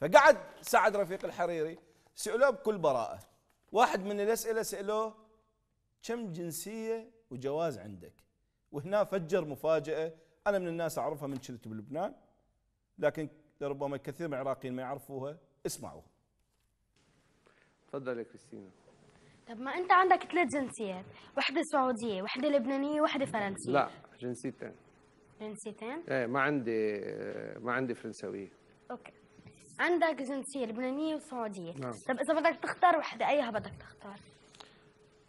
فقعد سعد رفيق الحريري سألوه بكل براءة. واحد من الأسئلة سألوه كم جنسية وجواز عندك؟ وهنا فجر مفاجأة. أنا من الناس أعرفها من كنت بلبنان لكن لربما كثير من العراقيين ما يعرفوها اسمعوها تفضل يا كريستينا. طب ما أنت عندك ثلاث جنسيات وحده سعودية وحده لبنانية وحده فرنسية. لا جنسيتين. جنسيتين؟ إيه ما عندي ما عندي فرنسويه OK. عندك جنسية لبنانية وسعودية. نعم. طب إذا بدك تختار وحدة ايها بدك تختار؟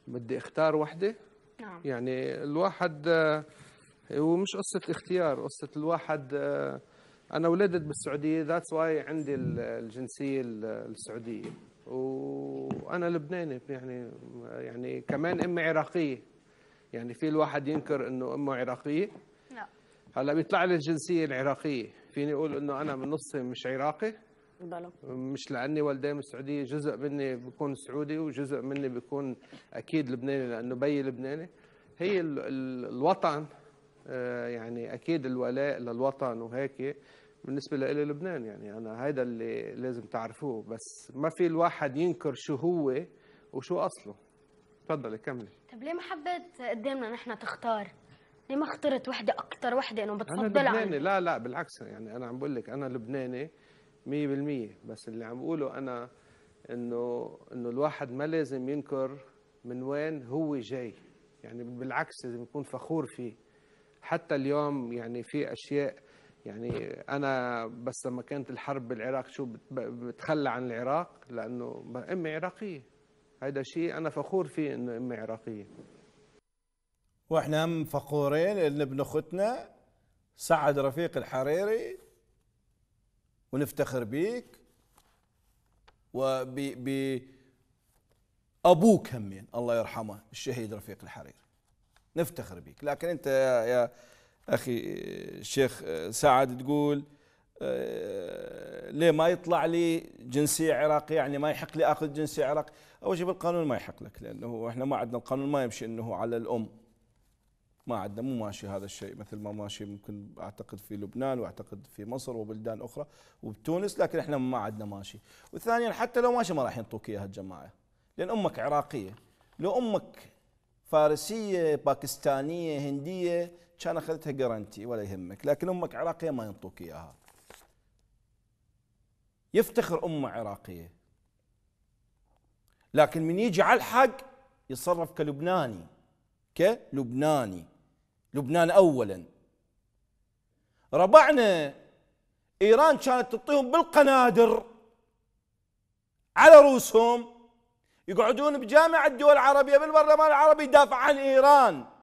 بدي اختار وحدة؟ نعم. يعني الواحد آه، هو مش قصة اختيار قصة الواحد آه، أنا ولدت بالسعودية that's why عندي ال- الجنسية ال- السعودية. وأنا لبناني يعني يعني كمان أمي عراقية. يعني في الواحد ينكر إنه أمه عراقية. لا. هلأ بيطلع لي الجنسية العراقية. فيني أقول إنه أنا من نصي مش عراقي. بلو مش لأني والدي من السعوديه جزء مني بيكون سعودي وجزء مني بيكون أكيد لبناني لأنه بي لبناني. هي ال ال الوطن آه، يعني أكيد الولاء للوطن وهيك بالنسبة لي لبنان. يعني أنا هيدا اللي لازم تعرفوه. بس ما في الواحد ينكر شو هو وشو أصله. تفضلي كملي. طب ليه ما حبيت قدامنا نحن تختار؟ ليه ما اخترت وحدة أكثر وحدة إنه أنا بتفضلها؟ لبناني. عن لا لا بالعكس. يعني أنا عم بقول لك أنا لبناني. 100% بس اللي عم بقوله أنا إنه إنه الواحد ما لازم ينكر من وين هو جاي. يعني بالعكس لازم يكون فخور فيه. حتى اليوم يعني في أشياء يعني أنا بس لما كانت الحرب بالعراق شو بت- بتخلى عن العراق؟ لأنه امي عراقية. هذا شيء أنا فخور فيه إنه امي عراقية. وإحنا هم فخورين إن ابن أختنا سعد رفيق الحريري ونفتخر بيك وب أبوك همين الله يرحمه الشهيد رفيق الحريري نفتخر بيك. لكن أنت يا, يا أخي الشيخ سعد تقول آه، ليه ما يطلع لي جنسية عراقية؟ يعني ما يحق لي آخذ جنسية عراقية؟ أول شيء بالقانون ما يحق لك لأنه إحنا ما عندنا القانون ما يمشي إنه على الأم. ما عندنا مو ماشي هذا الشيء. مثل ما ماشي ممكن أعتقد في لبنان وأعتقد في مصر وبلدان أخرى وبتونس لكن إحنا ما عندنا ماشي. وثانيا حتى لو ماشي ما راح ينطوك إياها الجماعة لأن أمك عراقية. لو أمك فارسية باكستانية هندية كان اخذتها جرانتي ولا يهمك لكن أمك عراقية ما ينطوك إياها. يفتخر أمة عراقية. لكن من يجي على الحق يتصرف كلبناني كلبناني. لبنان اولا. ربعنا إيران كانت تعطيهم بالقنادر على رؤوسهم يقعدون بجامعة الدول العربية بالبرلمان العربي يدافع عن إيران.